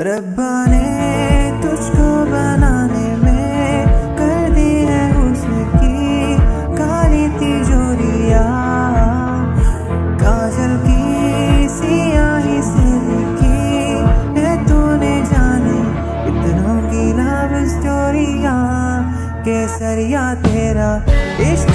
रब्बा तुझको बनाने में कर दी है उसकी काली तिजोरिया। काजल की सियाही से लिखी है तूने जाने इतनों की लव स्टोरिया केसरिया तेरा इश्क